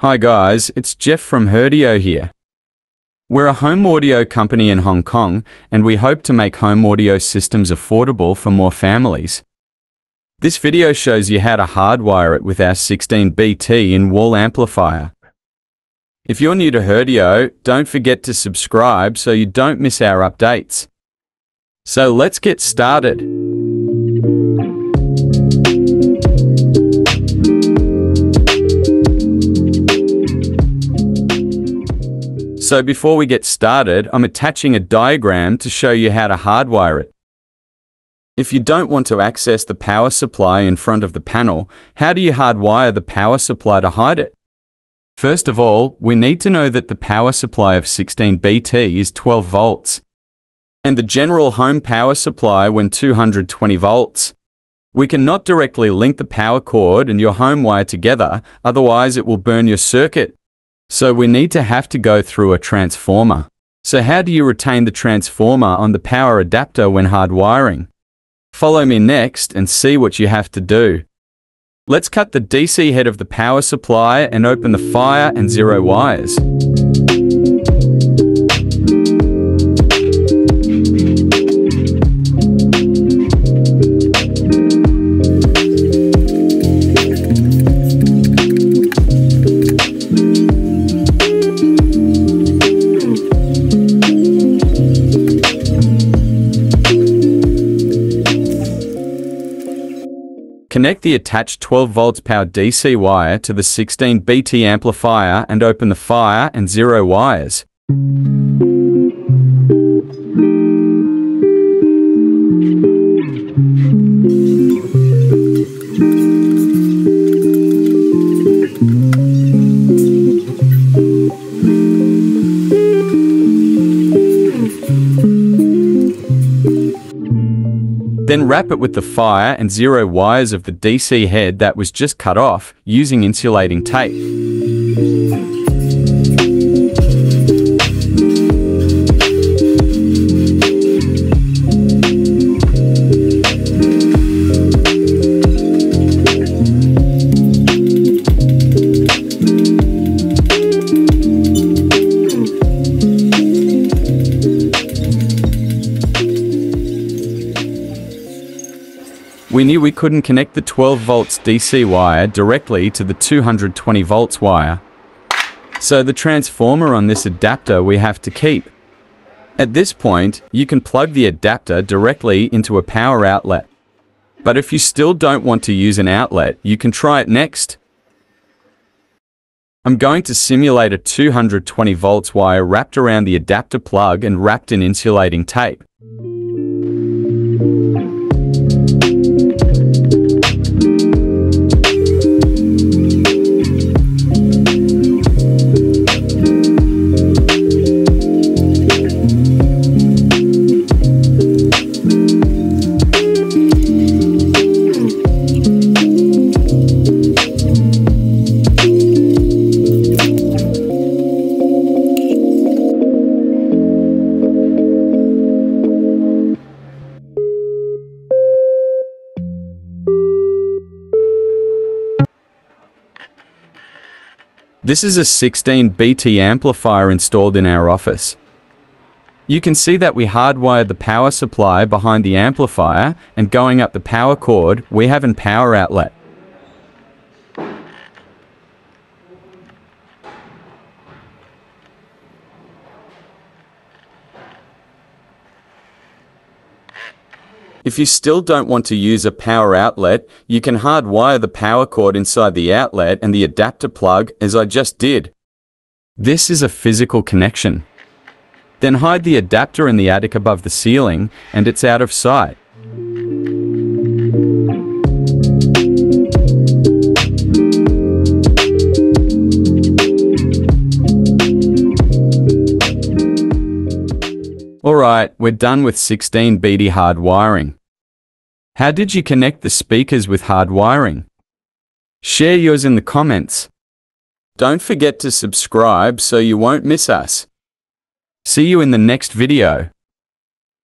Hi guys, it's Jeff from Herdio here. We're a home audio company in Hong Kong and we hope to make home audio systems affordable for more families. This video shows you how to hardwire it with our 16BT in-wall amplifier. If you're new to Herdio, don't forget to subscribe so you don't miss our updates. So let's get started. So before we get started, I'm attaching a diagram to show you how to hardwire it. If you don't want to access the power supply in front of the panel, how do you hardwire the power supply to hide it? First of all, we need to know that the power supply of 16BT is 12 volts, and the general home power supply when 220 volts. We cannot directly link the power cord and your home wire together, otherwise it will burn your circuit. So we need to have to go through a transformer. So how do you retain the transformer on the power adapter when hardwiring? Follow me next and see what you have to do. Let's cut the DC head of the power supply and open the fire and zero wires. Connect the attached 12 volts power DC wire to the 16 BT amplifier and open the fire and zero wires. Then wrap it with the fire and zero wires of the DC head that was just cut off using insulating tape. We knew we couldn't connect the 12 volts DC wire directly to the 220 volts wire. So the transformer on this adapter we have to keep. At this point, you can plug the adapter directly into a power outlet. But if you still don't want to use an outlet, you can try it next. I'm going to simulate a 220 volts wire wrapped around the adapter plug and wrapped in insulating tape. This is a 16 BT amplifier installed in our office. You can see that we hardwired the power supply behind the amplifier and going up the power cord we have an power outlet. If you still don't want to use a power outlet, you can hardwire the power cord inside the outlet and the adapter plug as I just did. This is a physical connection. Then hide the adapter in the attic above the ceiling and it's out of sight. Alright, we're done with 16 BT hard wiring. How did you connect the speakers with hard wiring? Share yours in the comments. Don't forget to subscribe so you won't miss us. See you in the next video.